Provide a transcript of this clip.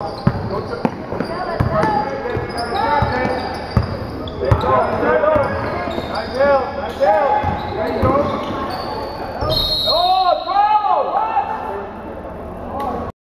Nice help, nice help.